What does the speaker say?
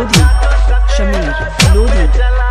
Lodhi Shamir Lodhi.